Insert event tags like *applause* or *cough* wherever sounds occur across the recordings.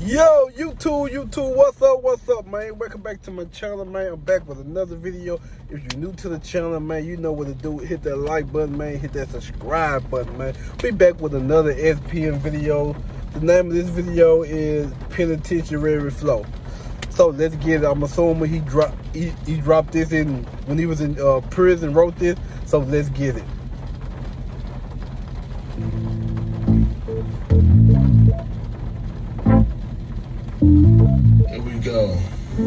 Yo, YouTube, YouTube, what's up, what's up, man? Welcome back to my channel, man. I'm back with another video. If you're new to the channel, man, you know what to do. Hit that like button, man. Hit that subscribe button, man. We back with another SPM video. The name of this video is Penitentiary Flow. So let's get it. I'm assuming he dropped he, he dropped this in when he was in uh, prison, wrote this. So let's get it. Say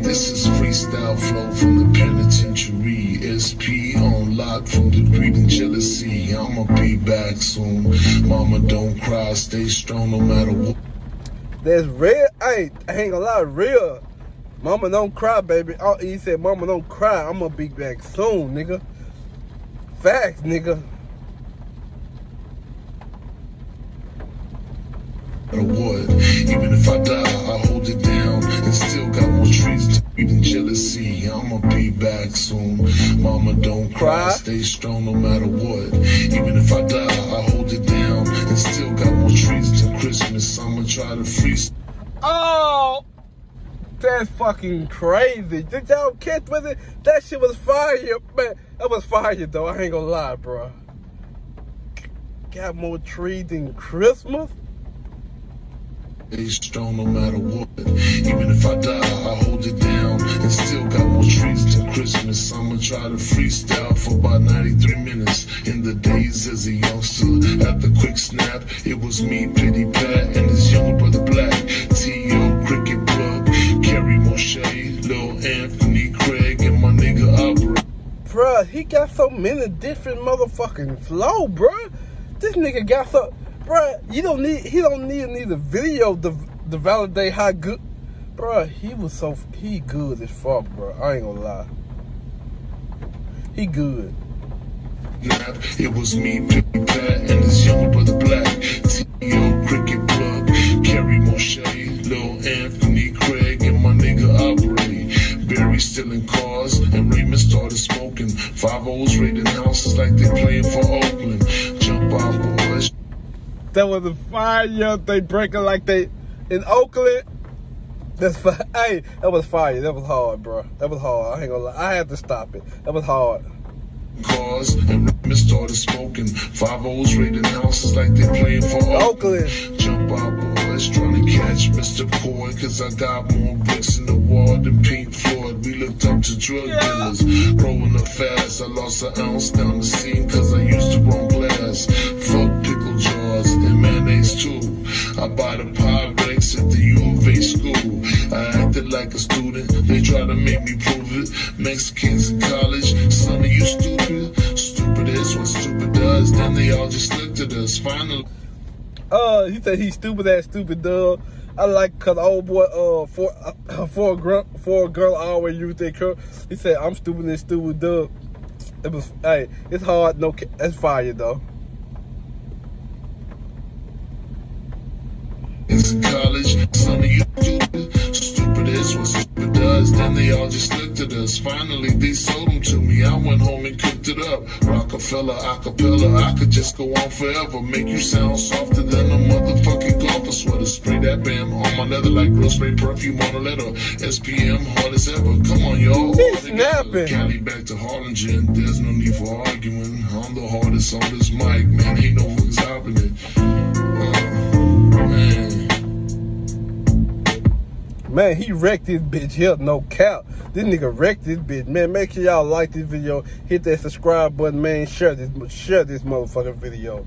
this is freestyle flow from the penitentiary. SP on lock from the greed and jealousy. I'ma be back soon. Mama, don't cry, stay strong no matter what. That's real. Hey, I ain't gonna lie, real. Mama don't cry, baby. Oh, he said, Mama don't cry. I'm gonna be back soon, nigga. Facts, nigga. what. Even if I die, I hold it down and still got more trees to eat and jealousy. I'ma be back soon. Mama, don't cry, stay strong no matter what. Even if I die, I hold it down and still got more trees to Christmas. I'ma try to freeze. Oh, that's fucking crazy. Did y'all catch with it? That shit was fire, man. That was fire, though. I ain't gonna lie, bro. Got more trees than Christmas? Stay strong no matter what. Even if I die, I hold it down and still got more trees to Christmas. I'ma try to freestyle for about 93 minutes. In the days as a youngster, at the quick snap, it was me, Pity Pat, and his younger brother Black. T.O. Cricket Plug, Kerry Moshe, Lil Anthony Craig, and my nigga Opera. Bruh, he got so many different motherfucking flow, bruh. This nigga got so, bruh. You don't need, he don't need a video to to validate how good, bruh. He was so he good as fuck, bruh. I ain't gonna lie. He good. Nap. It was me, Pity Pat, and his younger brother Black. T.O. Cricket Plug, Kerry Moshe, Lil Anthony Craig, and my nigga Aubrey. Barry stealing cars, and Raymond started smoking. Five O's raiding houses like they playing for Oakland. Jump out, boys. That was a fire. They breaking like they in Oakland. That's fire. *laughs* Hey, that was fire. That was hard, bro. That was hard. I ain't gonna lie. I had to stop it. That was hard. Cars, and Raymond started smoking. Five O's raiding houses like they playing for Oakland. Oakland. Jump out, boys, trying to catch Mr. Coy, cause I got more bricks in the wall than Pink Floyd. We looked up to drug dealers, growing up fast. I lost an ounce down the scene, cause I used the wrong glass. Too. I buy the Pyrex at the U of A school. I acted like a student, they try to make me prove it. Mexicans in college, son, are you stupid? Stupid is what stupid does, then they all just looked at us. Finally, Uh, he said he's stupid ass stupid dog. I like cause old boy uh for uh, for a girl for a girl I always use that curl. He said I'm stupid and stupid dog. It was hey, it's hard. No, that's fire though. In college. Some of you stupid, stupid is what stupid does. Then they all just looked at us. Finally, they sold them to me. I went home and cooked it up. Rockefeller, acapella. I could just go on forever. Make you sound softer than a motherfucking golfer sweater. Spray that bam on my leather like real spray perfume on a letter. SPM, hard as ever. Come on, y'all. He all together. snapping. Cali back to Harlingen. There's no need for arguing. I'm the hardest on this mic, man. Ain't no what's happening. Uh, man. Man, he wrecked this bitch here, no cap. This nigga wrecked this bitch. Man, make sure y'all like this video, hit that subscribe button, man. Share this, share this motherfucking video.